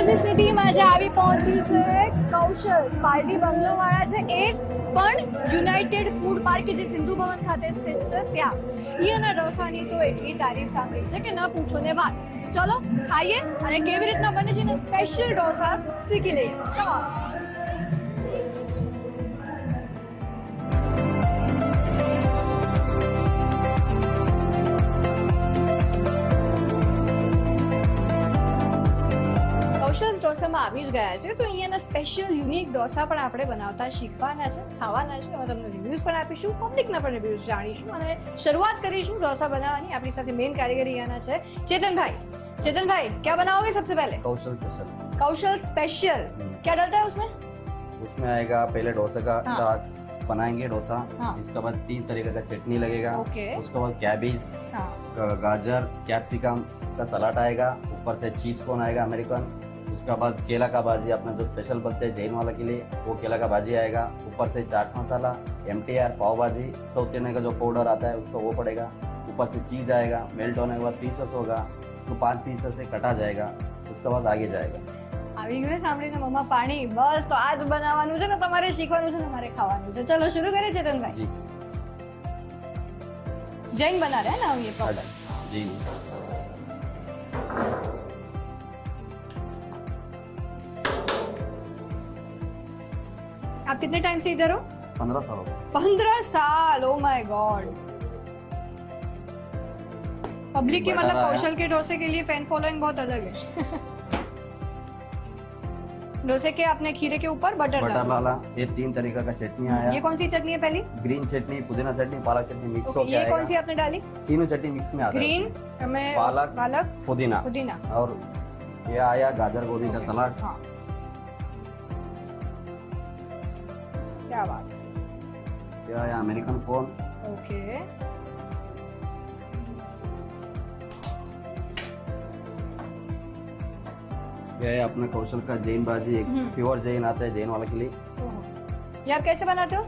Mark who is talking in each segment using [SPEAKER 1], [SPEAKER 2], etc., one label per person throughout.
[SPEAKER 1] કૌશલ સિટીમાં આજે આવી પહોંચ્યું છે કૌશલ પાર્ટી બંગલો વાળા છે એ પણ યુનાઇટેડ ફૂડ પાર્ક જે સિંધુ ભવન ખાતે સ્થિત છે ત્યાં. અહીંયાના ઢોસાની તો એટલી તારીફ સાંભળી છે કે ન પૂછો ને વાત. ચલો, ખાઈએ અને કેવી રીતના બને છે ને સ્પેશિયલ ઢોસા શીખી લઈએ. ઢોસામાં આવી જ ગયા છે તો અહીંયાના સ્પેશિયલ યુનિક ઢોસા પણ આપણે બનાવતા શીખવાના છે ખાવાના છે અમે તમને રિવ્યૂઝ પણ આપીશું પબ્લિકના પણ રિવ્યૂઝ જાણીશું અને શરૂઆત કરીશું ઢોસા બનાવવાની આપણી સાથે મેન કારીગર અહીંયાના છે ચેતનભાઈ चेतन भाई क्या बनाओगे सबसे पहले
[SPEAKER 2] कौशल स्पेशल
[SPEAKER 1] कौशल स्पेशल क्या डलता है उसमें
[SPEAKER 2] उसमें आएगा पहले डोसा का
[SPEAKER 1] हाँ।
[SPEAKER 2] दाल बनाएंगे डोसा
[SPEAKER 1] हाँ।
[SPEAKER 2] इसके बाद तीन तरीके का चटनी लगेगा
[SPEAKER 1] ओके
[SPEAKER 2] उसके बाद कैबेज
[SPEAKER 1] हाँ
[SPEAKER 2] ग- गाजर कैप्सिकम का सलाद आएगा ऊपर से चीज कॉर्न आएगा अमेरिकन उसके बाद केला का भाजी अपना जो स्पेशल बनते हैं जैन वाला के लिए वो केला का भाजी आएगा ऊपर से chaat masala M T R pav bhaji south Indian का जो पाउडर आता है उसका वो पड़ेगा ऊपर से चीज आएगा मेल्ट होने के बाद पीसेस होगा उसको पांच पीसेस से कटा जाएगा उसके बाद आगे जाएगा
[SPEAKER 1] આવી ગયું ને સાંભળીને મમ્મા પાણી બસ તો આજ બનાવવાનું છે ને તમારે શીખવાનું છે ને મારે ખાવાનું છે ચલો शुरू करें चेतन भाई
[SPEAKER 2] जी
[SPEAKER 1] जैन बना रहे हैं ना हम ये प्रॉपर
[SPEAKER 2] जी
[SPEAKER 1] आप कितने टाइम से इधर हो?
[SPEAKER 2] पंद्रह साल
[SPEAKER 1] पंद्रह साल ओ माय गॉड पब्लिक की मतलब कौशल के डोसे के लिए फ़ैन फॉलोइंग बहुत अलग है। डोसे के आपने खीरे के ऊपर बटर
[SPEAKER 2] बटर
[SPEAKER 1] डाला
[SPEAKER 2] लाला ये तीन तरीका का चटनी आया।
[SPEAKER 1] ये कौन सी चटनी है पहली?
[SPEAKER 2] ग्रीन चटनी पुदीना चटनी पालक चटनी मिक्स
[SPEAKER 1] ओके,
[SPEAKER 2] होके
[SPEAKER 1] ये कौन सी आपने डाली?
[SPEAKER 2] तीनों चटनी मिक्स में आता है
[SPEAKER 1] ग्रीन में
[SPEAKER 2] पालक।
[SPEAKER 1] पालक
[SPEAKER 2] पुदीना।
[SPEAKER 1] पुदीना।
[SPEAKER 2] और ये आया गाजर गोभी का सलाद।
[SPEAKER 1] क्या बात है?
[SPEAKER 2] ये अमेरिकन कॉर्न
[SPEAKER 1] ओके।
[SPEAKER 2] ये आया अपने कौशल का जैन भाजी एक
[SPEAKER 1] हम्म।
[SPEAKER 2] प्योर जैन आता है जैन वाला के लिए।
[SPEAKER 1] ये आप कैसे बनाते हो?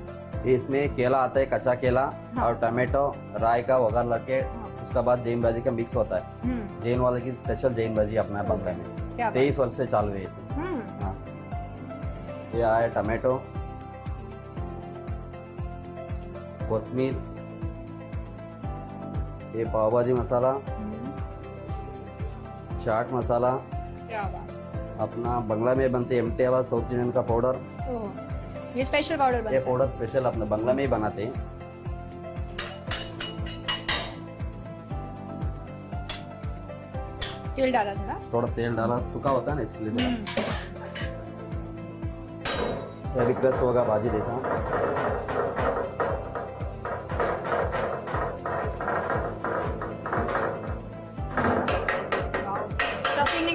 [SPEAKER 2] इसमें केला आता है कच्चा केला
[SPEAKER 1] हाँ।
[SPEAKER 2] और टमाटो राई का वघार लगे
[SPEAKER 1] हाँ।
[SPEAKER 2] उसके बाद जैन भाजी का मिक्स होता है।
[SPEAKER 1] हम्म।
[SPEAKER 2] जैन वाले की स्पेशल जैन भाजी अपना
[SPEAKER 1] बनता है।
[SPEAKER 2] तेईस वर्ष से चालू है ये।
[SPEAKER 1] हम्म।
[SPEAKER 2] हाँ। ये आया टमाटो। कोथमीर ये पाव भाजी मसाला
[SPEAKER 1] हम्म,
[SPEAKER 2] चाट मसाला
[SPEAKER 1] क्या बात
[SPEAKER 2] अपना बंगला में बनते एम टी आवाज़ साउथ इंडियन का पाउडर।
[SPEAKER 1] ये स्पेशल पाउडर
[SPEAKER 2] ये पाउडर स्पेशल अपने बंगला में ही बनाते हैं।
[SPEAKER 1] तेल डाला थोड़ा
[SPEAKER 2] थोड़ा तेल डाला सूखा होता है ना इसके लिए।
[SPEAKER 1] हम्म,
[SPEAKER 2] अभी क्रश होगा भाजी देता हूँ।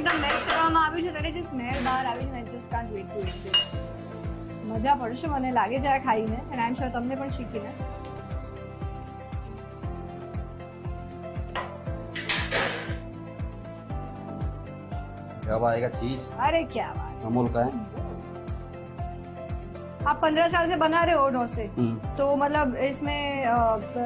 [SPEAKER 1] એકદમ મેશ કરવામાં આવ્યું છે ત્યારે જે સ્મેલ બહાર આવી છે just can't wait to eat this મજા પડશે મને લાગે છે આ ખાઈને અને આઈ એમ શ્યોર તમને પણ શીખીને
[SPEAKER 2] अब आएगा चीज
[SPEAKER 1] अरे क्या बात
[SPEAKER 2] अमूल का है
[SPEAKER 1] आप पंद्रह साल से बना रहे हो डोसे
[SPEAKER 2] हम्म,
[SPEAKER 1] तो मतलब इसमें अ,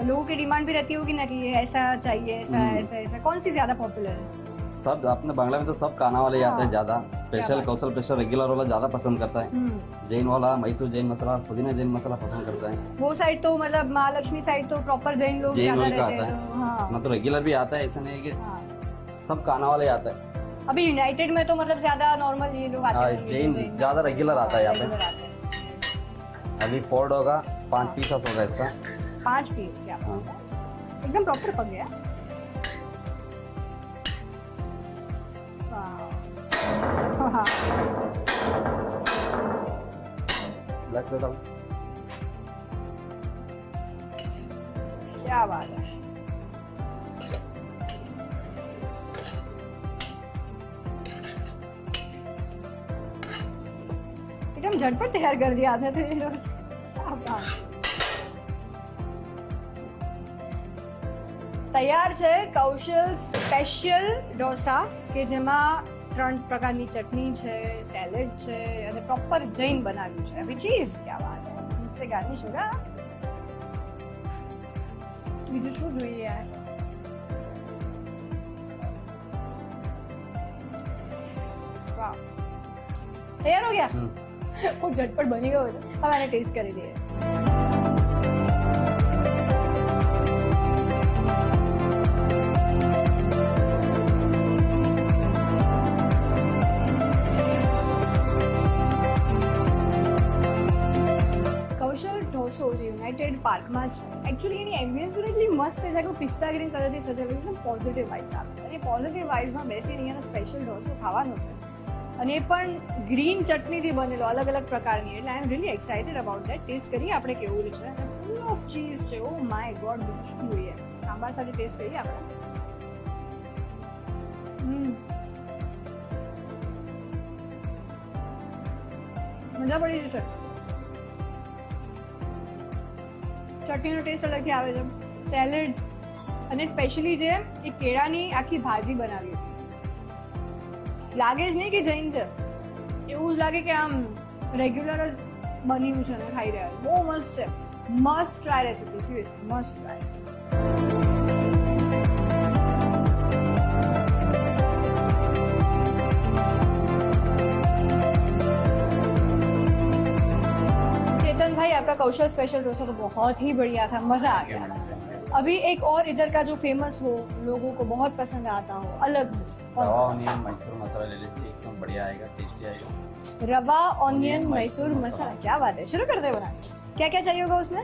[SPEAKER 1] लोगों की डिमांड भी रहती होगी ना कि ये ऐसा चाहिए ऐसा
[SPEAKER 2] हम्म।
[SPEAKER 1] ऐसा ऐसा कौन सी ज्यादा पॉपुलर है
[SPEAKER 2] सब अपने बांग्ला में तो सब काना वाले ही आते हैं
[SPEAKER 1] हाँ।
[SPEAKER 2] ज़्यादा। स्पेशल कौशल स्पेशल रेगुलर वाला ज़्यादा पसंद करता है।
[SPEAKER 1] हम्म।
[SPEAKER 2] जैन वाला मैसूर जैन मसाला पुदीना जैन मसाला पसंद करता है।
[SPEAKER 1] वो साइड तो मतलब महालक्ष्मी साइड तो प्रॉपर जैन लोग
[SPEAKER 2] जैन लोग का आता
[SPEAKER 1] हाँ।
[SPEAKER 2] ना तो रेगुलर भी आता है ऐसा नहीं है कि
[SPEAKER 1] हाँ।
[SPEAKER 2] सब खाना वाले ही आता है।
[SPEAKER 1] अभी यूनाइटेड में तो मतलब ज़्यादा नॉर्मल ये लोग आते
[SPEAKER 2] हाँ,
[SPEAKER 1] हैं।
[SPEAKER 2] जैन ज़्यादा रेगुलर आता है यहाँ पे। अभी फोर्ड होगा पाँच पीस होगा इसका।
[SPEAKER 1] पाँच पीस क्या?
[SPEAKER 2] हाँ।
[SPEAKER 1] एकदम प्रॉपर पक गया। हाँ
[SPEAKER 2] ब्लैक पे डाल
[SPEAKER 1] क्या बात है एकदम झटपट तैयार कर दिया आपने तो ये रोज क्या बात है। તૈયાર છે કૌશલ સ્પેશિયલ ઢોસા કે જેમાં ત્રણ પ્રકારની ચટણી છે સેલેડ છે અને પ્રોપર જૈન બનાવ્યું છે વિચ ઇઝ ક્યાં વાત છે ગાર્નિશ હોગા બીજું શું જોઈએ યાર તૈયાર હો ગયા હું ઝટપટ બની ગયો હવે આને ટેસ્ટ કરી લઈએ પાર્કમાં છે એકચ્યુઅલી એની એમ્બિયન્સ પણ એટલી મસ્ત છે કે પિસ્તા ગ્રીન કલરથી સજાવે એકદમ પોઝિટિવ વાઇબ્સ આવે. અને પોઝિટિવ વાઇબ્સમાં બેસીને અહીંયાનો સ્પેશિયલ ઢોસો ખાવાનો છે. અને એ પણ ગ્રીન ચટણીથી બનેલો, અલગ અલગ પ્રકારની. એટલે I am really excited about that taste કરીએ આપણે કેવું છે. અને ફૂલ ઓફ ચીઝ છે. ઓ માય ગોડ બીજું શું જોઈએ? સાંભાર સાથે ટેસ્ટ કરીએ આપણે? મજા પડી જશે. ચટણીનો ટેસ્ટ અલગથી આવે છે. સેલેડ્સ અને સ્પેશિયલી જે એ કેળાની આખી ભાજી બનાવી લાગે જ નહીં કે જૈન છે. એવું જ લાગે કે આમ રેગ્યુલર જ બન્યું છે અને ખાઈ રહ્યા બહુ મસ્ત છે. Must try recipe seriously must try आपका कौशल स्पेशल डोसा तो बहुत ही बढ़िया था मज़ा आ गया अभी एक और इधर का जो फ़ेमस हो लोगों को बहुत पसंद आता हो अलग हो
[SPEAKER 2] रवा ऑनियन मैसूर मसाला ले लीजिए एकदम बढ़िया आएगा टेस्टी आएगा
[SPEAKER 1] रवा ऑनियन मैसूर मसाला। क्या बात है शुरू करते हैं बनाना क्या क्या चाहिए होगा उसमें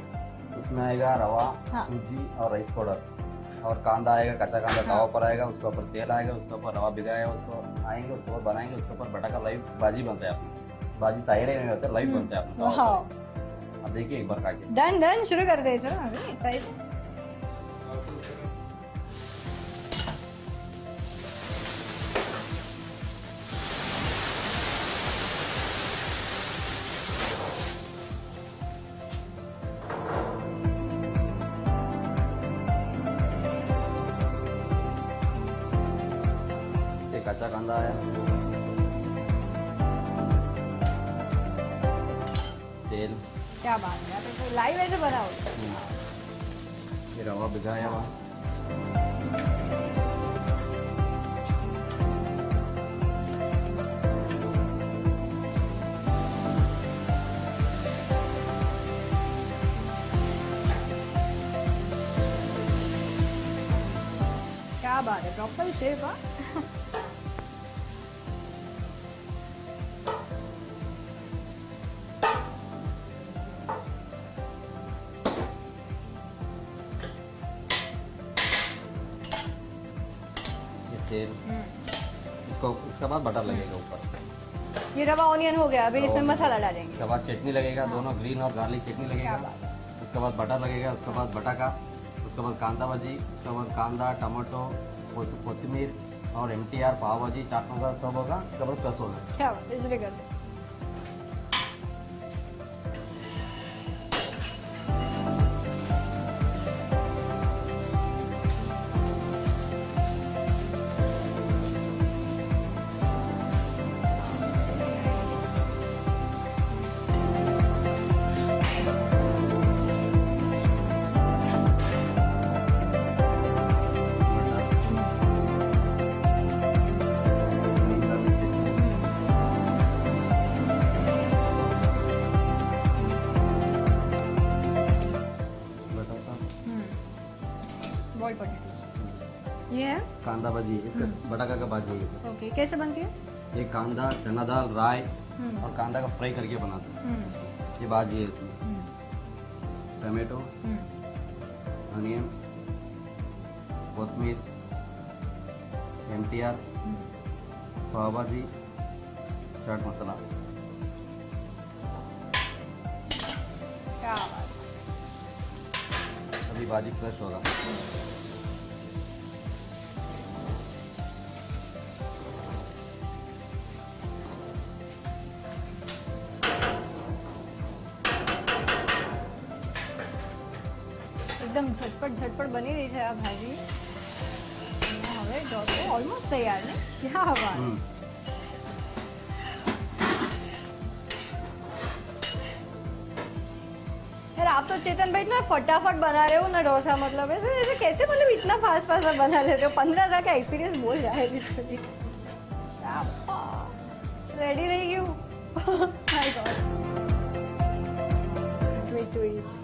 [SPEAKER 2] उसमें आएगा रवा
[SPEAKER 1] हाँ।
[SPEAKER 2] सूजी और राइस पाउडर और कांदा आएगा कच्चा कांदा
[SPEAKER 1] हाँ।
[SPEAKER 2] तवा पर आएगा उसके ऊपर तेल आएगा उसके ऊपर रवा भिगाएगा उसको आएँगे उसके ऊपर बनाएँगे उसके ऊपर बटा का लाइव बाजी बनता है अपना बाजी तायरे में होता लाइव
[SPEAKER 1] हम्म।
[SPEAKER 2] बनता है पर। अब देखिए एक बार खा के
[SPEAKER 1] डन डन शुरू करते हैं चलो अभी।
[SPEAKER 2] ये कच्चा कांदा है
[SPEAKER 1] क्या बात है? तो लाइव ऐसे बनाओ
[SPEAKER 2] ये रवा भिगाया हुआ
[SPEAKER 1] क्या बात है? प्रॉपर शेप हाँ?
[SPEAKER 2] इसको बाद बटर लगेगा ऊपर
[SPEAKER 1] ये रवा ऑनियन हो गया अभी इसमें मसाला डालेंगे।
[SPEAKER 2] उसके बाद चटनी लगेगा दोनों ग्रीन और गार्लिक चटनी लगेगा। उसके बाद बटर लगेगा उसके बाद बटाका उसके बाद कांदा भाजी उसके बाद कांदा टमाटो कोथमीर और M T R pav bhaji chaat मसाला सब होगा उसके बाद कस होगा कांदा भाजी इसका बटाका का भाजी है
[SPEAKER 1] ओके कैसे बनती है?
[SPEAKER 2] ये कांदा चना दाल राय
[SPEAKER 1] हम्म,
[SPEAKER 2] और कांदा का फ्राई करके बनाते हैं।
[SPEAKER 1] हम्म,
[SPEAKER 2] ये भाजी है इसमें।
[SPEAKER 1] हम्म,
[SPEAKER 2] टमाटो
[SPEAKER 1] हम्म।
[SPEAKER 2] अनियन कोथमीर M T R pav bhaji
[SPEAKER 1] chaat masala.
[SPEAKER 2] अभी भाजी फ्रेश होगा
[SPEAKER 1] ઝટપટ ઝટપટ બની રહી છે આ ભાજી અને હવે ઢોસો ઓલમોસ્ટ તૈયાર ને ક્યાં વાત
[SPEAKER 2] हम्म,
[SPEAKER 1] यार आप तो चेतन भाई इतना फटाफट बना रहे हो ना डोसा मतलब ऐसे ऐसे कैसे मतलब इतना फास्ट फास्ट आप बना लेते हो पंद्रह साल का एक्सपीरियंस बोल रहा है लिटरली रेडी रही हूँ my god wait to eat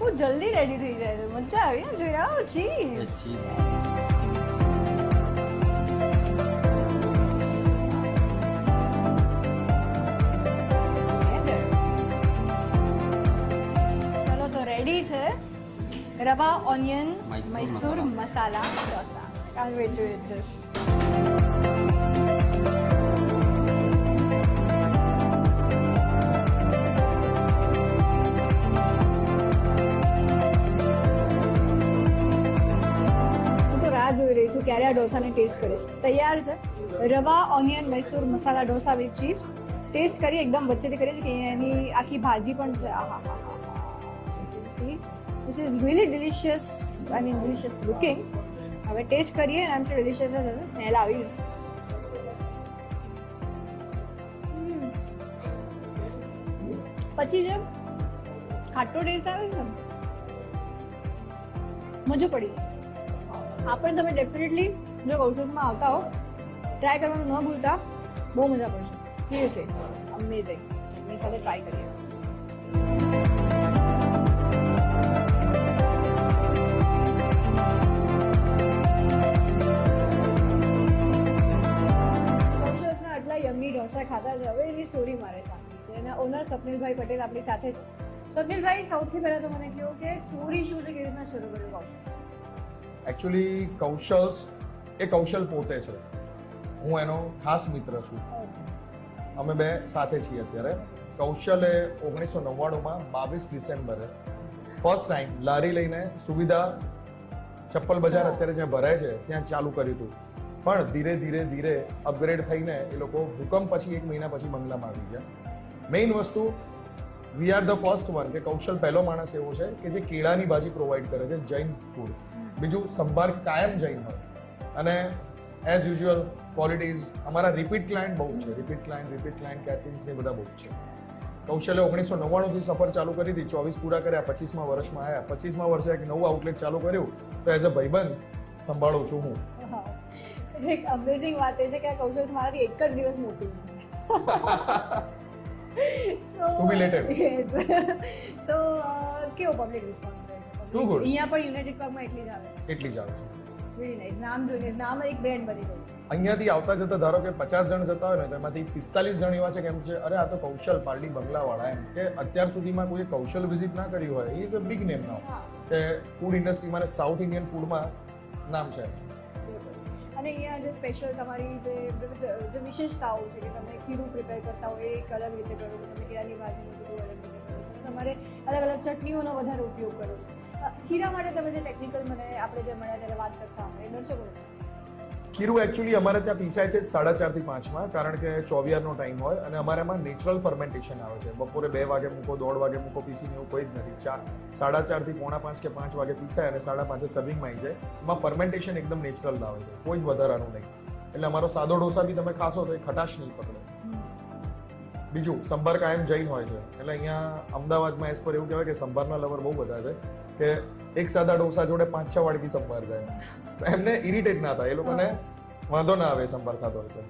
[SPEAKER 1] वो जल्दी रेडी थी जाए मज़ा आ गया
[SPEAKER 2] जो
[SPEAKER 1] यार
[SPEAKER 2] चीज़
[SPEAKER 1] चलो
[SPEAKER 2] तो
[SPEAKER 1] रेडी
[SPEAKER 2] छे
[SPEAKER 1] rava onion Mysore masala. Dosa. Can wait to eat this જોઈ રહી છું ક્યારે આ ઢોસાને ટેસ્ટ કરીશ તૈયાર છે rava onion Mysore masala dosa with cheese taste કરી એકદમ વચ્ચેથી કરી છે કે એની આખી ભાજી પણ છે આહા હા હા see this is really delicious I mean delicious looking હવે ટેસ્ટ કરીએ અને આમ છે ડિલિશિયસ જ હશે સ્મેલ આવી ગયું હમ. પછી જે ખાટો ટેસ્ટ આવે છે ને મજા પડી ગઈ આ પણ તમે ડેફિનેટલી જો કૌશલ્સમાં આવતા હો ટ્રાય કરવાનું ન ભૂલતા, બહુ મજા પડશે. સિરિયસલી અમેઝિંગ એની સાથે ટ્રાય કરીએ. યમી ઢોસા ખાતા છે, હવે એની સ્ટોરી મારે જાણવી છે. એના ઓનર સ્વપ્નિલભાઈ પટેલ આપણી સાથે છે. સ્વપ્નિલભાઈ સૌથી પહેલાં તો મને કહ્યું કે સ્ટોરી શું છે, કેવી રીતના શરૂ કર્યું કૌશલ્સ
[SPEAKER 3] એકચ્યુઅલી કૌશલ્સ એ કૌશલ પોતે છે. હું એનો ખાસ મિત્ર છું. અમે બે સાથે છીએ અત્યારે. કૌશલે ઓગણીસો નવ્વાણુંમાં બાવીસ ડિસેમ્બરે ફર્સ્ટ ટાઈમ લારી લઈને સુવિધા ચપ્પલ બજાર અત્યારે જ્યાં ભરાય છે ત્યાં ચાલુ કર્યું હતું. પણ ધીરે ધીરે ધીરે અપગ્રેડ થઈને એ લોકો ભૂકંપ પછી એક મહિના પછી બંગલામાં આવી ગયા. મેઇન વસ્તુ we are the first one કે કૌશલ પહેલો માણસ એવો છે કે જે કેળાની ભાજી પ્રોવાઈડ કરે છે જૈન ફૂડ બીજું સંભાર કાયમ જૈન હોય. અને એઝ યુઝ્યુઅલ ક્વોલિટીઝ અમારા રિપીટ ક્લાયન્ટ બહુ છે. Repeat client repeat client caterings બધા બહુ છે. કૌશલ્ય ઓગણીસો નવ્વાણુંથી સફર ચાલુ કરી હતી ચોવીસ પૂરા કર્યા પચીસમાં વર્ષમાં આવ્યા પચીસમાં વર્ષે એક નવું આઉટલેટ ચાલુ કર્યું. તો એઝ અ ભાઈબંધ સંભાળું છું હું.
[SPEAKER 1] એક અમેઝિંગ વાત એ છે કે આ કૌશલ મારાથી એક જ દિવસ મોટું So,
[SPEAKER 3] To be later.
[SPEAKER 1] yes. તો અ, કેવો પબ્લિક રિસ્પોન્સ રહે છે?
[SPEAKER 3] Too good.
[SPEAKER 1] અહીંયા પણ યુનાઇટેડ પાર્કમાં એટલી જ આવે
[SPEAKER 3] એટલી જ આવે છે.
[SPEAKER 1] વેરી નાઇસ નામ જોઈને નામ એક બ્રેન્ડ બની ગયું.
[SPEAKER 3] અહીંયાથી આવતા જતા ધારો કે પચાસ જણ જતા હોય ને તો એમાંથી પિસ્તાલીસ જણ એવા છે કેમ છે અરે આ તો કૌશલ પાર્ટી બંગલાવાળા. એમ કે અત્યાર સુધીમાં કોઈ કૌશલ વિઝિટ ના કરી હોય. Is a big name
[SPEAKER 1] now
[SPEAKER 3] કે ફૂડ ઇન્ડસ્ટ્રીમાં અને સાઉથ ઇન્ડિયન ફૂડમાં નામ છે.
[SPEAKER 1] અને અહીંયા જે સ્પેશિયલ તમારી જે જે વિશેષતાઓ છે કે તમે ખીરું પ્રિપેર કરતા હોય એ એક અલગ રીતે કરો છો. તમે કેળાની ભાજી બધું અલગ રીતે કરો છો. તમારે અલગ અલગ ચટણીઓનો વધારે ઉપયોગ કરો છો. ખીરા માટે તમે જે ટેકનિકલ મને આપણે જે મળ્યા ત્યારે વાત કરતા એનો દર્શકો
[SPEAKER 3] ખીરું એકચ્યુઅલી અમારે ત્યાં પીસાય છે સાડા ચારથી પાંચમાં, કારણ કે ચોવિયારનો ટાઈમ હોય અને અમારે એમાં નેચરલ ફર્મેન્ટેશન આવે છે. બપોરે બે વાગે મૂકો, દોઢ વાગે મૂકો, પીસીને એવું કોઈ જ નથી. ચાર સાડા ચારથી પોણા પાંચ કે પાંચ વાગે પીસાય અને સાડા પાંચે સર્વિંગમાં આવી જાય. એમાં ફર્મેન્ટેશન એકદમ નેચરલ આવે છે. કોઈ જ વધારાનું નહીં. એટલે અમારો સાદો ઢોસા બી તમે ખાશો તો એ ખટાશ નહીં પકડે. બીજું સંભાર કાયમ જૈન હોય છે. એટલે અહીંયા અમદાવાદમાં એસ પર એવું કહેવાય કે સંભારના લવર બહુ બધા છે કે એક સાદા ડોસા જોડે પાંચ છ વાડકી સંભાર જાય તો એમને ઇરિટેટ ના થાય. એ લોકોને વાંધો ના આવે સંભાર ખાતો હોય તો.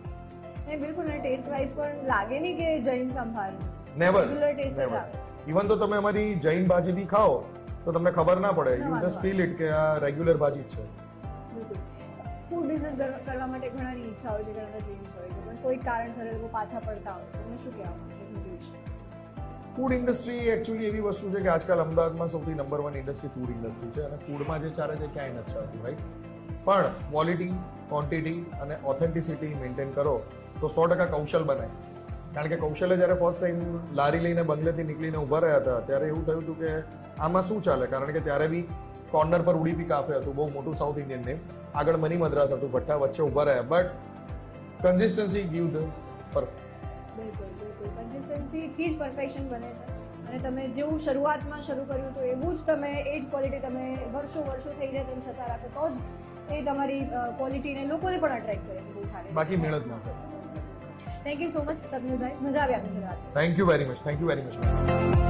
[SPEAKER 1] બિલકુલ ટેસ્ટ વાઇઝ પણ લાગે નહીં કે
[SPEAKER 3] Jain
[SPEAKER 1] sambar? Never regular taste
[SPEAKER 3] even તો તમે અમારી જૈન ભાજી બી ખાઓ તો તમને ખબર ના પડે. યુ જસ્ટ ફીલ ઇટ કે આ રેગ્યુલર ભાજી જ છે.
[SPEAKER 1] ફૂડ બિઝનેસ કરવા માટે ઘણાની ઈચ્છા હોય છે, ઘણા ડ્રીમ્સ હોય છે, પણ કોઈ કારણસર લોકો પાછા પડતા હોય તમને શું કહેવા માંગો છો? મૂવી વિશે
[SPEAKER 3] ફૂડ ઇન્ડસ્ટ્રી એકચ્યુઅલી એવી વસ્તુ છે કે આજકાલ અમદાવાદમાં સૌથી number one industry food industry છે અને ફૂડમાં જે ચાલે છે ક્યાંય નથી ચાલતું રાઈટ પણ ક્વોલિટી ક્વોન્ટિટી અને ઓથેન્ટિસિટી મેન્ટેન કરો તો સો ટકા કૌશલ બને. કારણ કે કૌશલે જ્યારે ફર્સ્ટ ટાઈમ લારી લઈને બંગલેથી નીકળીને ઊભા રહ્યા હતા, ત્યારે એવું થયું હતું કે આમાં શું ચાલે? કારણ કે ત્યારે બી કોર્નર પર ઉડીપી કાફે હતું, બહુ મોટું સાઉથ ઇન્ડિયન નેમ આગળ મની મદ્રાસ હતું ભઠ્ઠા વચ્ચે ઊભા રહ્યા. But consistency give the perfect
[SPEAKER 1] બિલકુલ બિલકુલ. કન્સિસ્ટન્સીથી જ પરફેક્શન બને છે. અને તમે જેવું શરૂઆતમાં શરૂ કર્યું હતું એવું જ તમે એ જ ક્વોલિટી તમે વર્ષો વર્ષો થઈ જાય તેમ છતાં રાખો તો જ એ તમારી ક્વોલિટીને લોકોને પણ અટ્રેક્ટ કરે બહુ સારી
[SPEAKER 3] બાકી મહેનત ના કરે
[SPEAKER 1] થેન્ક યુ સો મચ સબનુભાઈ મજા આવી આપની સાથે વાત.
[SPEAKER 3] Thank you very much thank you very much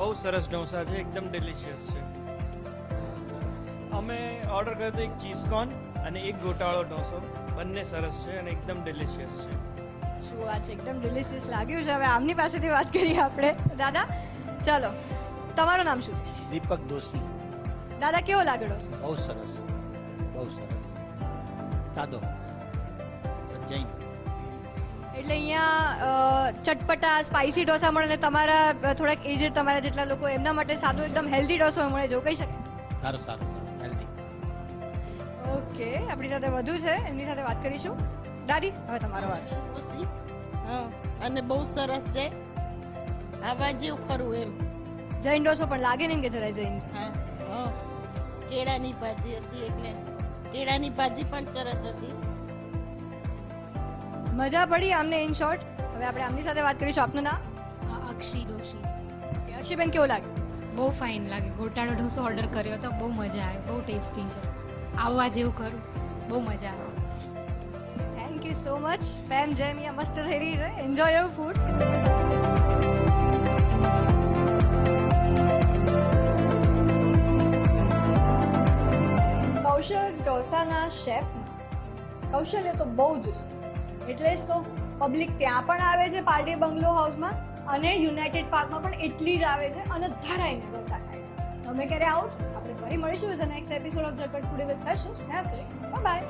[SPEAKER 4] બહુ સરસ ઢોસા છે એકદમ ડિલિશિયસ છે. અમે ઓર્ડર કર્યો હતો એક ચીઝ કોર્ન અને એક ગોટાળો ઢોસો. બંને સરસ છે અને એકદમ ડિલિશિયસ છે.
[SPEAKER 1] શું વાત છે એકદમ ડિલિશિયસ લાગ્યું છે. હવે આમની પાસેથી વાત કરીએ આપણે. દાદા ચલો. તમારું નામ શું?
[SPEAKER 5] દીપક દોશી.
[SPEAKER 1] દાદા કેવો લાગ્યો
[SPEAKER 5] બહુ સરસ. બહુ સરસ. સાદો. જૈન.
[SPEAKER 1] એટલે અહીંયા ચટપટા સ્પાઇસી ઢોસા મળે અને તમારા થોડાક એજડ તમારા જેટલા લોકો એમના માટે સાદો એકદમ હેલ્ધી ઢોસો મળે જો કહી શકે
[SPEAKER 5] સારું સારું હેલ્ધી
[SPEAKER 1] ઓકે આપણી સાથે વધુ છે એમની સાથે વાત કરીશું. દાદી હવે તમારો વાત.
[SPEAKER 6] અને બહુ સરસ છે. આવા જેવું ખરું એમ.
[SPEAKER 1] જૈન ડોસો પણ લાગે નહીં કે જરાય જૈન છે?
[SPEAKER 6] હા હા. કેળાની ભાજી હતી એટલે કેળાની ભાજી પણ સરસ હતી.
[SPEAKER 1] મજા પડી આમને ઇન શોર્ટ હવે આપણે આમની સાથે વાત કરીશું આપનું નામ
[SPEAKER 7] અ, અક્ષી દોશી
[SPEAKER 1] Okay, અક્ષયબેન કેવો લાગ્યો
[SPEAKER 7] બહુ ફાઇન લાગે ગોટાળો ઢોસો ઓર્ડર કર્યો તો બહુ મજા આવે બહુ ટેસ્ટી છે આવવા જેવું ખરું બહુ મજા આવે
[SPEAKER 1] thank you so much fam જેમ અહીંયા મસ્ત થઈ રહી છે એન્જોય યોર ફૂડ કૌશલ ઢોસાના શેફમાં કૌશલ્ય તો બહુ જ છે એટલે જ તો પબ્લિક ત્યાં પણ આવે છે પાર્ટી બંગલો હાઉસમાં અને યુનાઇટેડ પાર્કમાં પણ એટલી જ આવે છે અને ધરાઈને ઢોસા ખાય છે. તમે ક્યારે આવો છો? આપણે ફરી મળીશું with next episode of Jhatpat foodie with કશું બાય